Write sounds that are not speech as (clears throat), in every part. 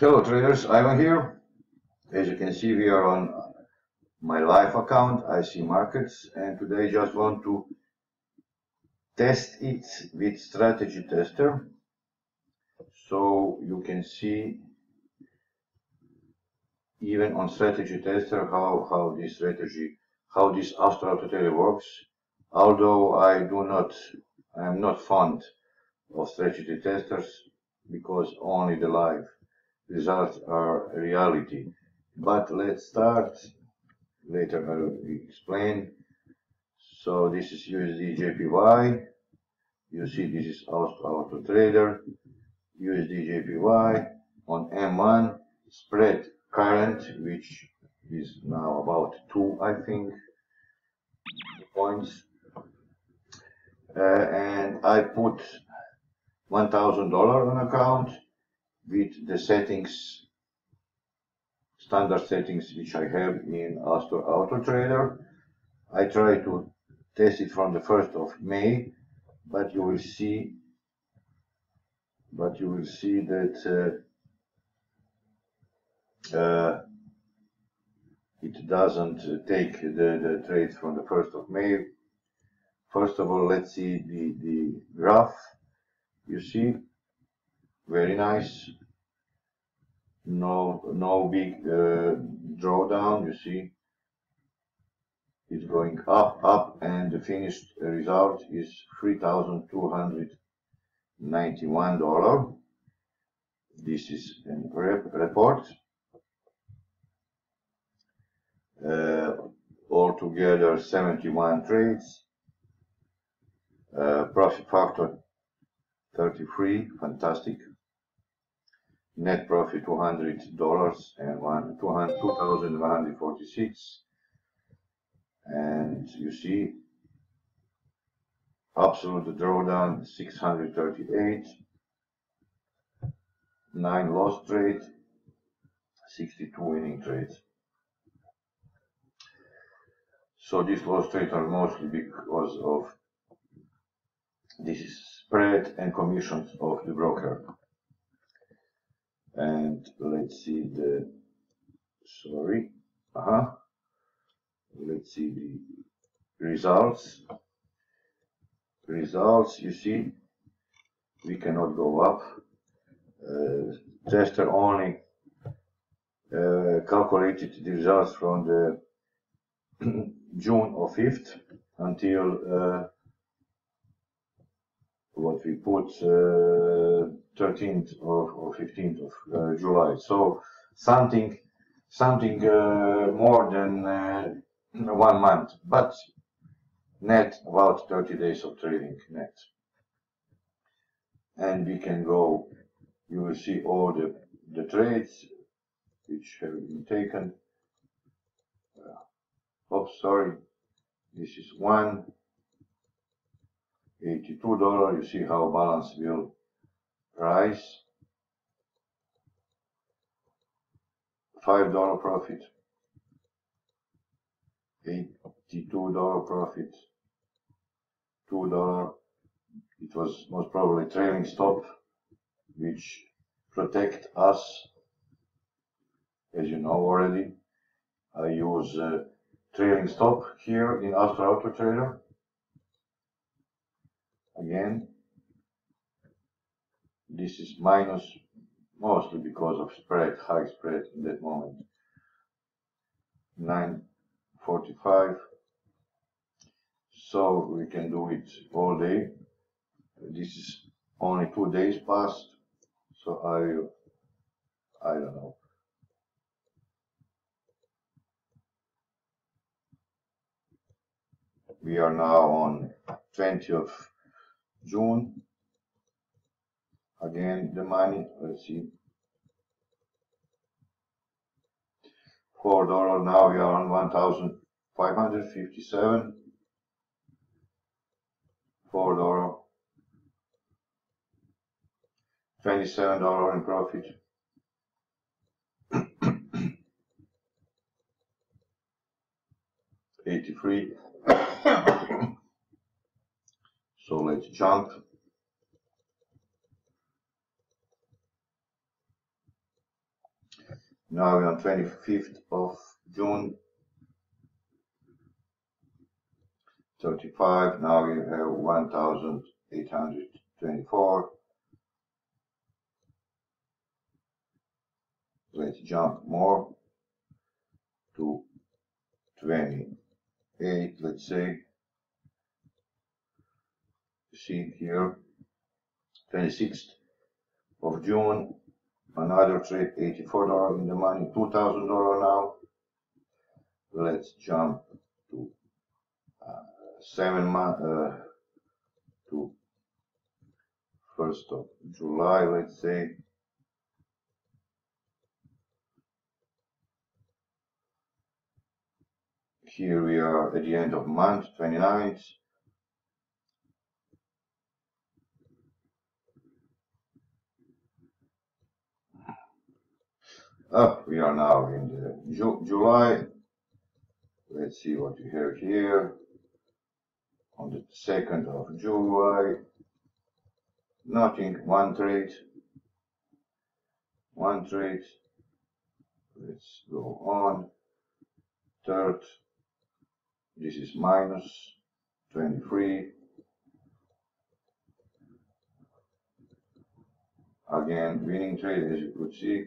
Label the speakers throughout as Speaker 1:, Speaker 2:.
Speaker 1: Hello traders, Ivan here. As you can see, we are on my live account, IC Markets, and today I just want to test it with strategy tester. So you can see even on strategy tester how, how this strategy, how this Astro Auto works. Although I do not, I am not fond of strategy testers because only the live results are reality. But let's start. Later I'll explain. So this is USD JPY. You see this is Astro Auto Trader. USD JPY on M1 spread current, which is now about two, I think, points. Uh, and I put $1,000 on account with the settings, standard settings which I have in Astro Auto Trader. I try to test it from the 1st of May, but you will see, but you will see that uh, uh, it doesn't take the, the trades from the 1st of May. First of all, let's see the, the graph. You see, very nice. No no big uh, drawdown you see. It's going up up and the finished result is three thousand two hundred ninety one dollar this is a rep report. Uh, altogether 71 trades. Uh, profit factor 33 fantastic net profit $200 and one, 2,146 and you see absolute drawdown 638 9 lost trade 62 winning trades. So these lost trades are mostly because of this is spread and commissions of the broker and let's see the sorry uh-huh let's see the results. Results you see we cannot go up. Uh, tester only uh, calculated the results from the (clears throat) June or 5th until uh, what we put uh, 13th or, or 15th of uh, July. So something something uh, more than uh, one month, but net about 30 days of trading net. And we can go, you will see all the, the trades which have been taken. Uh, oh, sorry, this is one, $82, you see how balance will rise. five dollar profit. Eighty-two dollar profit. Two dollar it was most probably trailing stop which protect us. As you know already I use uh, trailing stop here in Astro Auto Trader again this is minus mostly because of spread, high spread in that moment. 945. So we can do it all day. This is only two days past. So I, I don't know. We are now on 20th of June. Again the money see. Four dollar now we are on one thousand five hundred fifty seven four dollar. Twenty seven dollar in profit. (coughs) Eighty three so let's jump Now we're on 25th of June 35. Now we have 1,824. Let's jump more to 28, let's say. See here, 26th of June, another trade, $84 in the money, $2,000 now. Let's jump to uh, seven month uh, to first of July, let's say. Here we are at the end of month, 29th. We are now in the Ju July. Let's see what we have here. On the 2nd of July, nothing, one trade, one trade. Let's go on. Third, this is minus 23. Again, winning trade as you could see.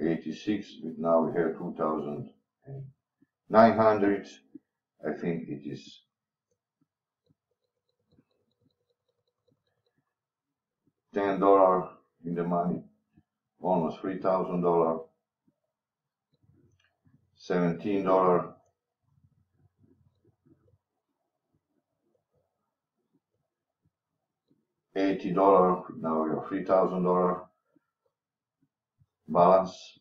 Speaker 1: 86, but now we have 2,900. I think it is ten dollar in the money, almost three thousand dollar, seventeen dollar, eighty dollar. Now we have three thousand dollar balance.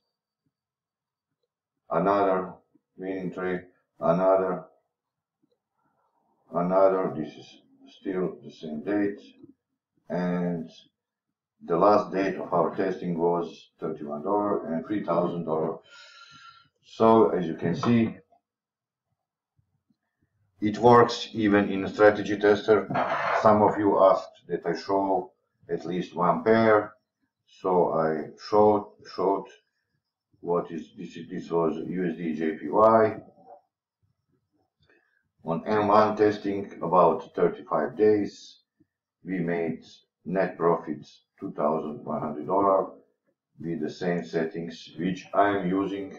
Speaker 1: Another winning trade, another, another. This is still the same date, and the last date of our testing was $31 and $3,000. So as you can see, it works even in a strategy tester. Some of you asked that I show at least one pair. So I showed, showed what is, this, this was USD JPY. On M1 testing about 35 days, we made net profits $2,100 with the same settings which I am using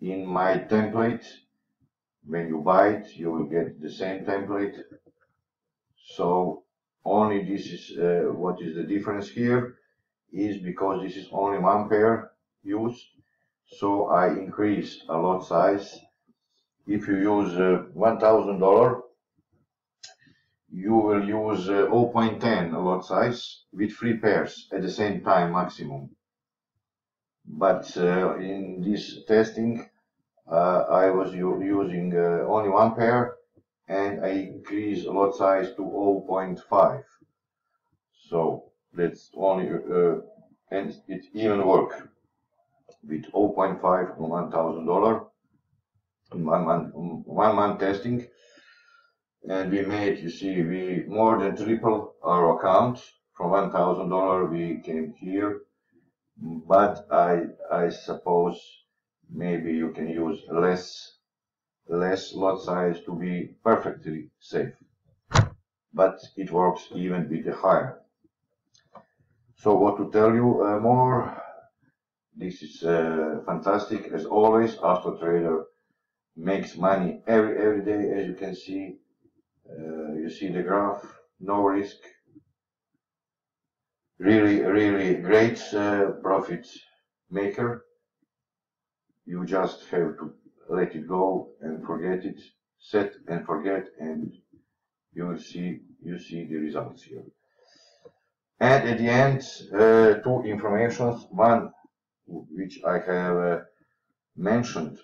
Speaker 1: in my template. When you buy it, you will get the same template. So only this is uh, what is the difference here is because this is only one pair used. So I increase a lot size. If you use uh, $1,000, you will use uh, 0.10 lot size with three pairs at the same time maximum. But uh, in this testing, uh, I was using uh, only one pair and I increase lot size to 0.5. So that's only, uh, and it even work. With 0.5 $1,000 in one month, one month testing. And we made, you see, we more than triple our account. From $1,000 we came here, but I, I suppose maybe you can use less, less lot size to be perfectly safe, but it works even with the higher. So what to tell you uh, more? This is uh, fantastic as always. Astro Trader makes money every every day, as you can see. Uh, you see the graph, no risk. Really, really great uh, profit maker. You just have to let it go and forget it, set and forget, and you will see you see the results here. And at the end, uh, two informations. One, which I have uh, mentioned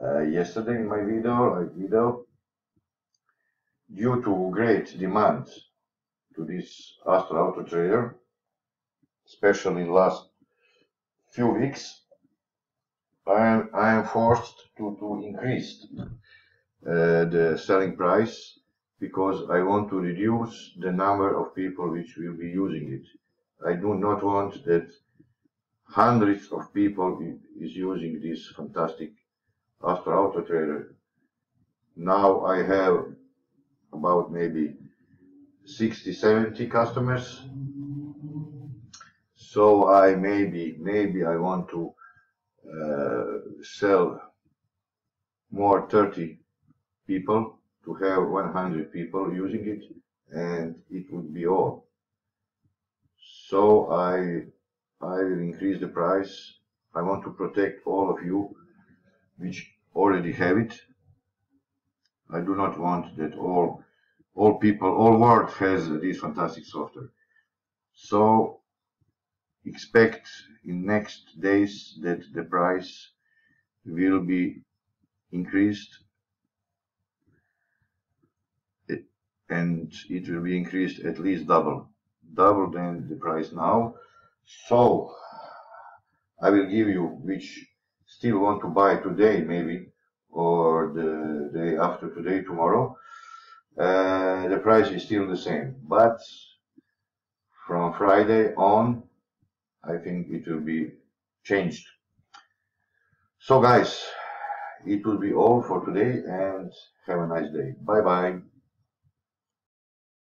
Speaker 1: uh, yesterday in my video, video due to great demand to this Astro Auto Trader, especially in last few weeks, I am, I am forced to, to increase uh, the selling price because I want to reduce the number of people which will be using it. I do not want that hundreds of people is using this fantastic Astro Auto Trader. Now I have about maybe 60, 70 customers. So I maybe, maybe I want to uh, sell more 30 people to have 100 people using it and it would be all. So I, I will increase the price. I want to protect all of you which already have it. I do not want that all all people, all world has this fantastic software. So expect in next days that the price will be increased and it will be increased at least double double than the price now. So I will give you which still want to buy today maybe or the day after today tomorrow. Uh, the price is still the same but from Friday on I think it will be changed. So guys it will be all for today and have a nice day. Bye bye